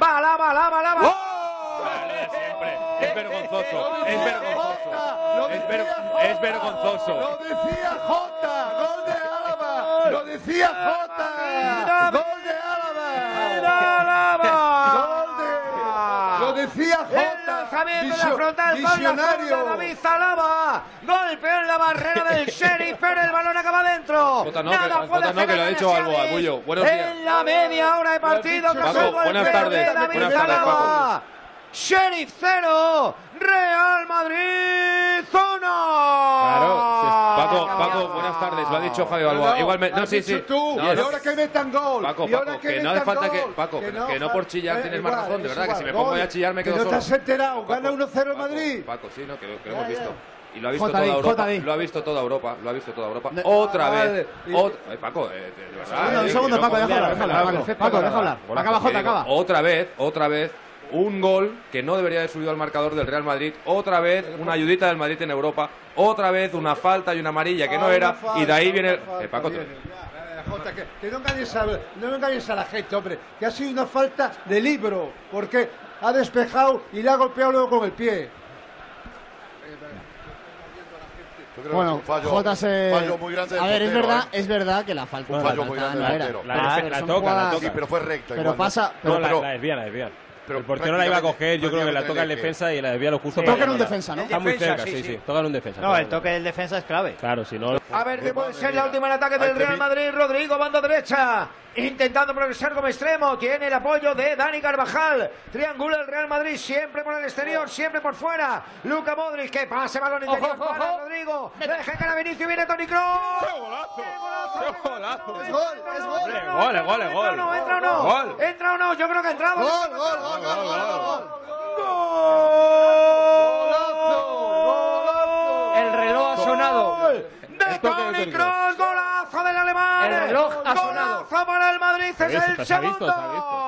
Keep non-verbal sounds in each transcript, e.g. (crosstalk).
Va Alaba, Alaba, Alaba. Siempre. Es vergonzoso. Es vergonzoso. Es, ver- es vergonzoso. Lo decía Jota, gol de Álava. Lo decía Jota, gol de Álava. Gol El Jota. lanzamiento de la frontal con la zurda. David Alaba. Golpeó en la barrera del (laughs) sheriff, pero el balón acaba dentro. Jota no, Nada que- puede Jota no, que lo ha el dicho Balboa, Sheriff. Bullo. Buenos días. En la media hora de partido, Paco, el buenas golpe tardes, de David buenas tardes. Sheriff 0, Real Madrid 1. Claro. si es- Paco, Paco, buenas tardes. Lo ha dicho Javi Balboa. Igualmente. No, sí, sí. Tú, No, y no. ahora que metan gol. Paco, y ahora Paco, que no hace falta que-. Paco, que- que no por chillar tienes más razón, de verdad, que si me igual, pongo ya a chillar me quedo que solo. no te has enterado, Paco, gana 1-0 el Paco, Madrid. Paco, sí, no, que lo, que lo Ya, hemos ya. visto. Y lo ha visto Jota toda Di, Europa. Di. Lo ha visto toda Europa. Lo ha visto toda Europa. Ne- Otra Ah, vez. vale. Y- Otra, eh, Paco, eh, de verdad. Un eh, segundo, que Paco, no- deja hablar, Paco. Paco, deja hablar. Acaba, que Jota, acaba. Otra vez, otra vez. Un gol que no debería haber subido al marcador del Real Madrid. Otra vez una ayudita del Madrid en Europa. Otra vez una falta y una amarilla que no Ah, era. falta, Y de ahí viene. falta, Eh, Paco, viene. Ya, ya, Jota, que, que no engañes a, no engañes a la gente, hombre. Que ha sido una falta de libro. Porque ha despejado y le ha golpeado luego con el pie. Yo creo que es Bueno, un fallo, Jota se... fallo muy grande A ver, es verdad, ¿eh? es verdad que la falta, Un la fallo muy falta grande no del era. La la toca, la toca. Sí, pero fue recta. Pero igual, ¿no? pasa... No, Pero, la, pero- la desvía, la desvía. Pero el portero la iba a coger, yo creo que la toca el defensa y la desvía lo justo toca para en un defensa, ¿no? Está muy cerca, sí, sí, sí. sí. Toca en un defensa. No, el toque del defensa es clave. Claro, si no. A ver qué puede ser la última en ataque del que Real Madrid. Rodrigo, banda derecha. Intentando progresar como extremo. Tiene el apoyo de Dani Carvajal. Triangula el Real Madrid. Siempre por el exterior, siempre por fuera. Luca Modric. Que pase balón interior Ojo, ojo, para ojo. Rodrigo. Deja que era Vinicius. Viene Toni Kroos. ¡Qué golazo! ¡Qué golazo! Es gol, es gol. Es gol, es gol. ¿Entra o no? ¿Entra o no? Creo que ha entrado. Gol, gol, gol, gol, gol, gol. El reloj ha sonado. De Toni Kroos, golazo del alemán. El reloj ha sonado. Golazo para el Madrid, es Se ha visto, el se ha visto, segundo.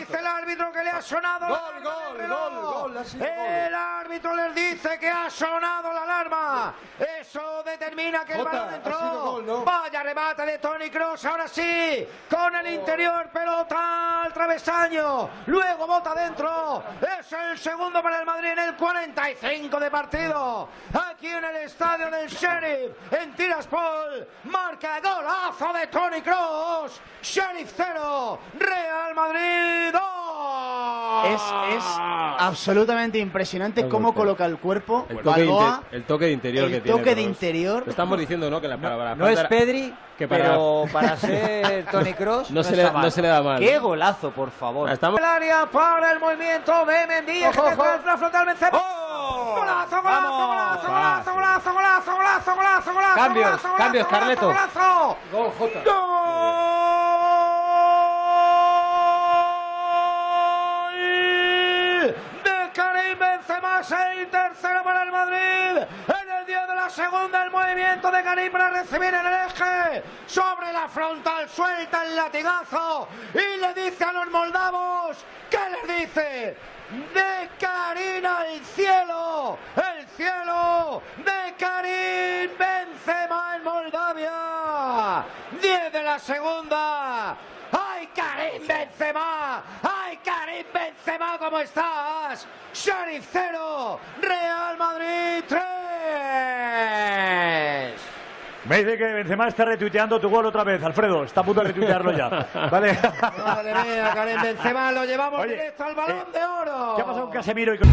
Dice el árbitro que le ha sonado la Gol, gol. El árbitro les dice que ha sonado la alarma. Eso determina que el Jota, balón ha entró. sido gol, ¿no? Vaya remate de Tony Cross, ahora sí, con el interior, pelota al travesaño. Luego bota dentro. Es el segundo para el Madrid en el 45 de partido. Aquí en el estadio del Sheriff, en Tiraspol, marca golazo de Tony Cross. Sheriff 0, Real Madrid 2. Es, es absolutamente impresionante cómo golpe. coloca el cuerpo. El toque, de Balboa, inte- el toque de interior el que tiene. toque de Kroos. interior. Lo estamos diciendo, ¿no? Que la, para, para No es Pedri, que para- pero para ser (laughs) Tony Cross No se le- no se le da mal. Qué golazo, por favor. Estamos... El área para el movimiento de Mendy. Ojo, frontal Benzema. ¡Oh! Golazo, golazo, golazo, golazo, golazo, golazo, golazo, golazo, golazo. Cambios, golazo, golazo, cambios, golazo, Carleto. golazo. Gol, Jota. Gol Karim Benzema, el tercero para el Madrid. En el día de la segunda, el movimiento de Karim para recibir el eje. Sobre la frontal, suelta el latigazo y le dice a los moldavos, ¿qué les dice? De Karim al cielo, el cielo de Karim Benzema en Moldavia. 10 de la segunda. ¡Ay, Karim Benzema! ¡Ay, Karim Benzema, cómo estás! Sheriff 0, Real Madrid 3. Me dice que Benzema está retuiteando tu gol otra vez, Alfredo. Está a punto de retuitearlo ya. (laughs) Vale. Madre mía, Karim Benzema, lo llevamos Oye, directo al balón eh, de oro. ¿Qué ha pasado con Casemiro y con...